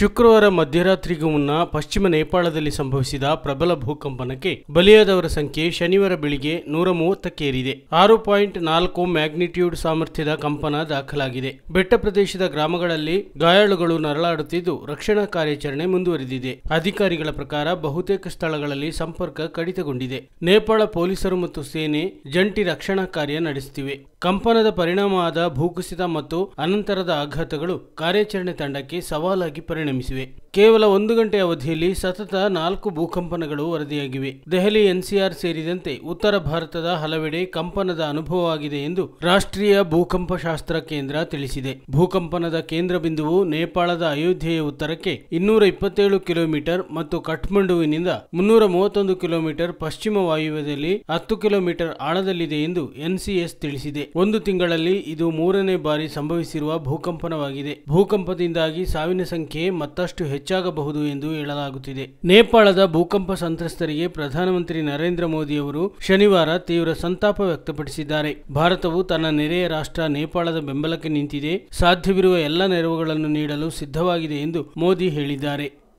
ಶುಕ್ರವಾರ ಮಧ್ಯರಾತ್ರಿಗೂ ಮುನ್ನ ಪಶ್ಚಿಮ ನೇಪಾಳದಲ್ಲಿ ಸಂಭವಿಸಿದ ಪ್ರಬಲ ಭೂಕಂಪನಕ್ಕೆ ಬಲಿಯಾದವರ ಸಂಖ್ಯೆ ಶನಿವಾರ ಬೆಳಿಗ್ಗೆ ನೂರ ಮೂವತ್ತಕ್ಕೇರಿದೆ. ಆರು ಪಾಯಿಂಟ್ ನಾಲ್ಕು ಮ್ಯಾಗ್ನಿಟ್ಯೂಡ್ ಸಾಮರ್ಥ್ಯದ ಕಂಪನ ದಾಖಲಾಗಿದೆ. ಬೆಟ್ಟ ಪ್ರದೇಶದ ಗ್ರಾಮಗಳಲ್ಲಿ ಗಾಯಾಳುಗಳು ನರಳಾಡುತ್ತಿದ್ದು, ರಕ್ಷಣಾ ಕಾರ್ಯಾಚರಣೆ ಮುಂದುವರೆದಿದೆ. ಅಧಿಕಾರಿಗಳ ಪ್ರಕಾರ ಬಹುತೇಕ ಸ್ಥಳಗಳಲ್ಲಿ ಸಂಪರ್ಕ ಕಡಿತಗೊಂಡಿದೆ. ನೇಪಾಳ ಪೊಲೀಸರು ಮತ್ತು ಸೇನೆ ಜಂಟಿ ರಕ್ಷಣಾ ಕಾರ್ಯ ನಡೆಸುತ್ತಿವೆ. ಕಂಪನದ ಪರಿಣಾಮ ಆದ ಭೂಕುಸಿತ ಮತ್ತು ಅನಂತರದ ಆಘಾತಗಳು ಕಾರ್ಯಾಚರಣೆ ತಂಡಕ್ಕೆ ಸವಾಲಾಗಿ ಪರಿಣಮಿಸಿವೆ. の見据え ಕೇವಲ ಒಂದು ಗಂಟೆ ಅವಧಿಯಲ್ಲಿ ಸತತ ನಾಲ್ಕು ಭೂಕಂಪನಗಳು ವರದಿಯಾಗಿವೆ. ದೆಹಲಿ ಎನ್ಸಿಆರ್ ಸೇರಿದಂತೆ ಉತ್ತರ ಭಾರತದ ಹಲವೆಡೆ ಕಂಪನದ ಅನುಭವವಾಗಿದೆ ಎಂದು ರಾಷ್ಟ್ರೀಯ ಭೂಕಂಪ ಶಾಸ್ತ್ರ ಕೇಂದ್ರ ತಿಳಿಸಿದೆ. ಭೂಕಂಪನದ ಕೇಂದ್ರ ಬಿಂದುವು ನೇಪಾಳದ ಅಯೋಧ್ಯೆಯ ಉತ್ತರಕ್ಕೆ ಇನ್ನೂರ ಇಪ್ಪತ್ತೇಳು ಕಿಲೋಮೀಟರ್ ಮತ್ತು ಕಠ್ಮಂಡುವಿನಿಂದ ಮುನ್ನೂರ ಮೂವತ್ತೊಂದು ಕಿಲೋಮೀಟರ್ ಪಶ್ಚಿಮ ವಾಯುವ್ಯದಲ್ಲಿ ಹತ್ತು ಕಿಲೋಮೀಟರ್ ಆಳದಲ್ಲಿದೆ ಎಂದು ಎನ್ಸಿಎಸ್ ತಿಳಿಸಿದೆ. ಒಂದು ತಿಂಗಳಲ್ಲಿ ಇದು ಮೂರನೇ ಬಾರಿ ಸಂಭವಿಸಿರುವ ಭೂಕಂಪನವಾಗಿದೆ. ಭೂಕಂಪದಿಂದಾಗಿ ಸಾವಿನ ಸಂಖ್ಯೆ ಮತ್ತಷ್ಟು ಹೆಚ್ಚಾಗಬಹುದು ಎಂದು ಹೇಳಲಾಗುತ್ತಿದೆ. ನೇಪಾಳದ ಭೂಕಂಪ ಸಂತ್ರಸ್ತರಿಗೆ ಪ್ರಧಾನಮಂತ್ರಿ ನರೇಂದ್ರ ಮೋದಿ ಅವರು ಶನಿವಾರ ತೀವ್ರ ಸಂತಾಪ ವ್ಯಕ್ತಪಡಿಸಿದ್ದಾರೆ. ಭಾರತವು ತನ್ನ ನೆರೆಯ ರಾಷ್ಟ್ರ ನೇಪಾಳದ ಬೆಂಬಲಕ್ಕೆ ನಿಂತಿದೆ. ಸಾಧ್ಯವಿರುವ ಎಲ್ಲ ನೆರವುಗಳನ್ನು ನೀಡಲು ಸಿದ್ಧವಾಗಿದೆ ಎಂದು ಮೋದಿ ಹೇಳಿದ್ದಾರೆ.